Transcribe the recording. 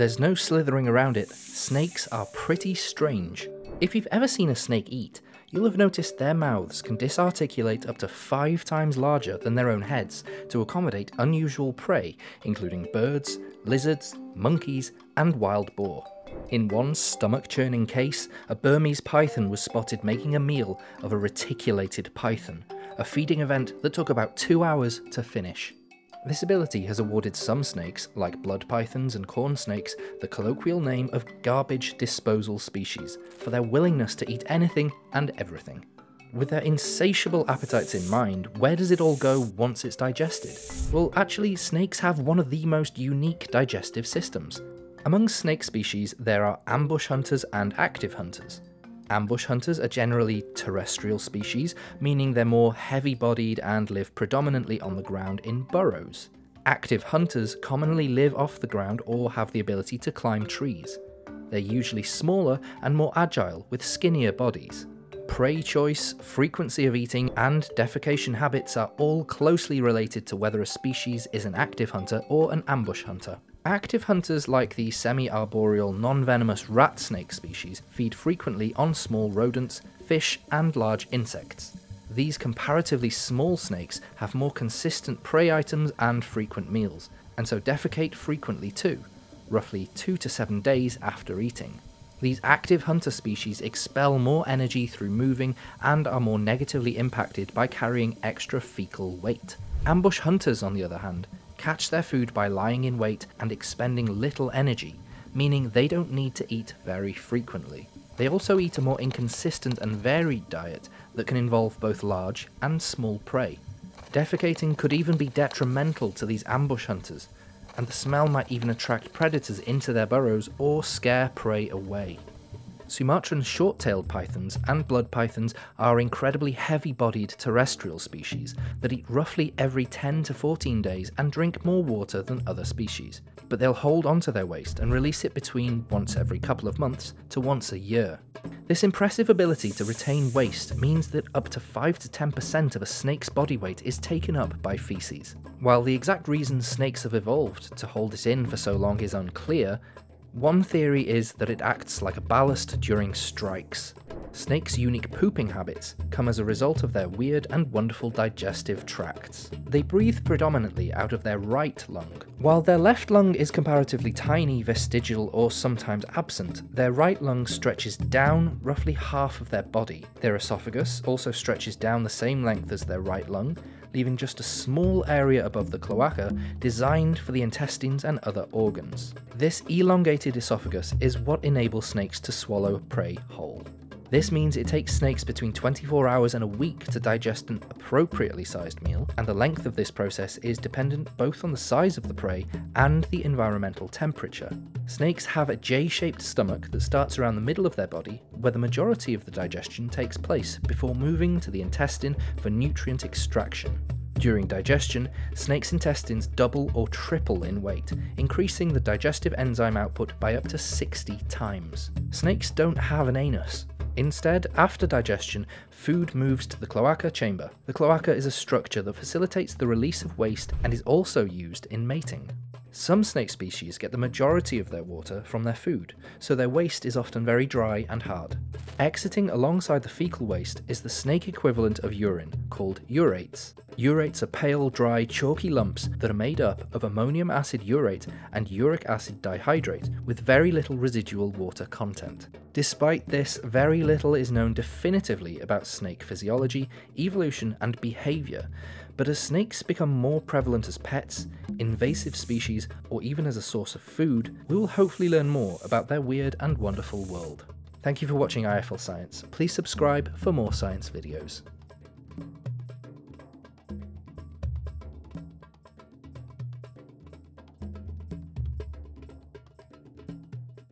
There's no slithering around it, snakes are pretty strange. If you've ever seen a snake eat, you'll have noticed their mouths can disarticulate up to five times larger than their own heads to accommodate unusual prey, including birds, lizards, monkeys, and wild boar. In one stomach churning case, a Burmese python was spotted making a meal of a reticulated python, a feeding event that took about two hours to finish. This ability has awarded some snakes, like blood pythons and corn snakes, the colloquial name of garbage disposal species for their willingness to eat anything and everything. With their insatiable appetites in mind, where does it all go once it's digested? Well, actually, snakes have one of the most unique digestive systems. Among snake species, there are ambush hunters and active hunters. Ambush hunters are generally terrestrial species, meaning they're more heavy bodied and live predominantly on the ground in burrows. Active hunters commonly live off the ground or have the ability to climb trees. They're usually smaller and more agile with skinnier bodies. Prey choice, frequency of eating, and defecation habits are all closely related to whether a species is an active hunter or an ambush hunter. Active hunters like the semi-arboreal non-venomous rat snake species feed frequently on small rodents, fish and large insects. These comparatively small snakes have more consistent prey items and frequent meals, and so defecate frequently too, roughly 2 to 7 days after eating. These active hunter species expel more energy through moving and are more negatively impacted by carrying extra fecal weight. Ambush hunters, on the other hand, catch their food by lying in wait and expending little energy, meaning they don't need to eat very frequently. They also eat a more inconsistent and varied diet that can involve both large and small prey. Defecating could even be detrimental to these ambush hunters, and the smell might even attract predators into their burrows or scare prey away. Sumatran short-tailed pythons and blood pythons are incredibly heavy-bodied terrestrial species that eat roughly every 10 to 14 days and drink more water than other species, but they'll hold onto their waste and release it between once every couple of months to once a year. This impressive ability to retain waste means that up to 5 to 10% of a snake's body weight is taken up by feces. While the exact reason snakes have evolved to hold it in for so long is unclear, one theory is that it acts like a ballast during strikes. Snakes' unique pooping habits come as a result of their weird and wonderful digestive tracts. They breathe predominantly out of their right lung. While their left lung is comparatively tiny, vestigial, or sometimes absent, their right lung stretches down roughly half of their body. Their esophagus also stretches down the same length as their right lung, leaving just a small area above the cloaca designed for the intestines and other organs. This elongated esophagus is what enables snakes to swallow prey whole. This means it takes snakes between 24 hours and a week to digest an appropriately sized meal, and the length of this process is dependent both on the size of the prey and the environmental temperature. Snakes have a J shaped stomach that starts around the middle of their body, where the majority of the digestion takes place before moving to the intestine for nutrient extraction. During digestion, snakes' intestines double or triple in weight, increasing the digestive enzyme output by up to 60 times. Snakes don't have an anus, Instead, after digestion, food moves to the cloaca chamber. The cloaca is a structure that facilitates the release of waste and is also used in mating. Some snake species get the majority of their water from their food, so their waste is often very dry and hard. Exiting alongside the fecal waste is the snake equivalent of urine, called urates. Urates are pale, dry, chalky lumps that are made up of ammonium acid urate and uric acid dihydrate with very little residual water content. Despite this, very little is known definitively about snake physiology, evolution, and behaviour, but as snakes become more prevalent as pets, invasive species, or even as a source of food, we will hopefully learn more about their weird and wonderful world. Thank you for watching IFL Science. Please subscribe for more science videos.